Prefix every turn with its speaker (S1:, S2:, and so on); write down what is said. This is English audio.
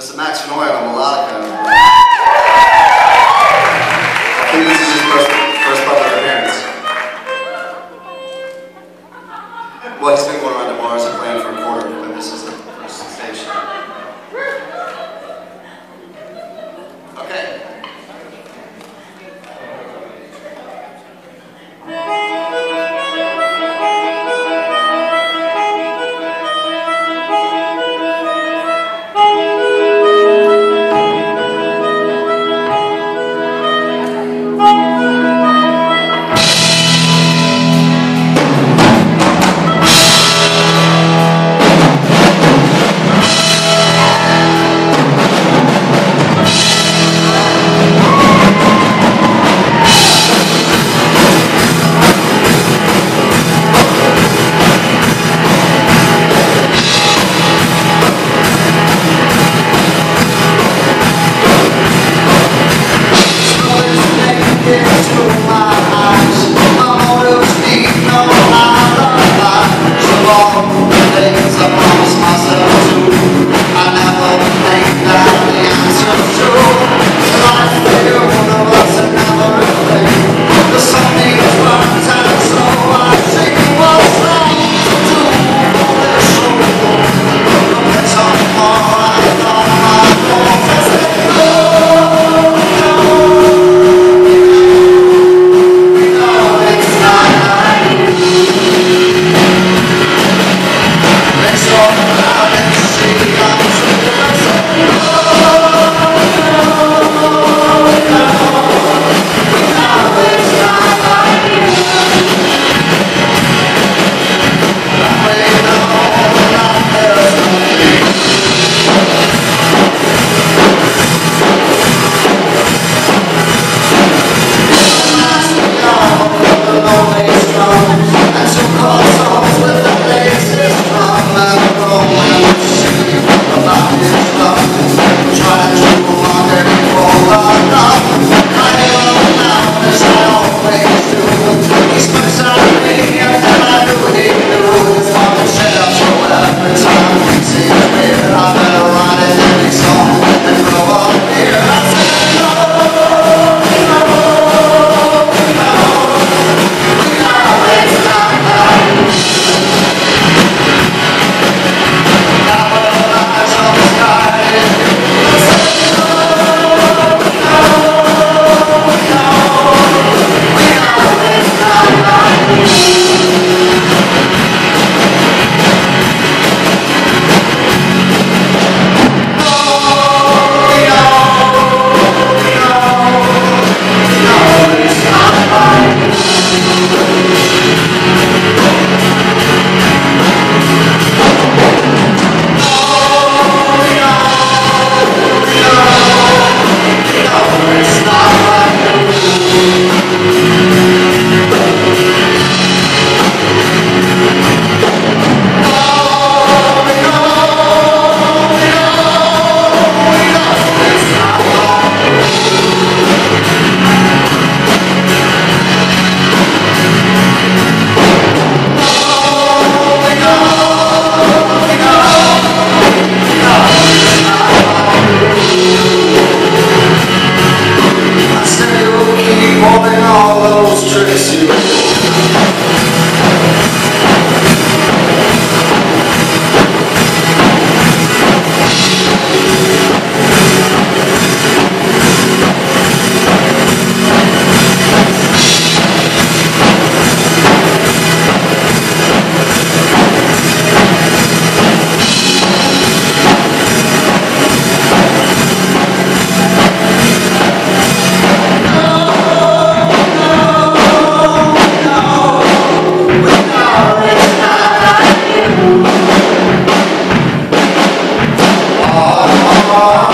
S1: Is Max Vanoy on melodica. I think this is his first, public appearance. Well, he's been going around the bars and playing for a quarter, but this is the first stage
S2: Oh,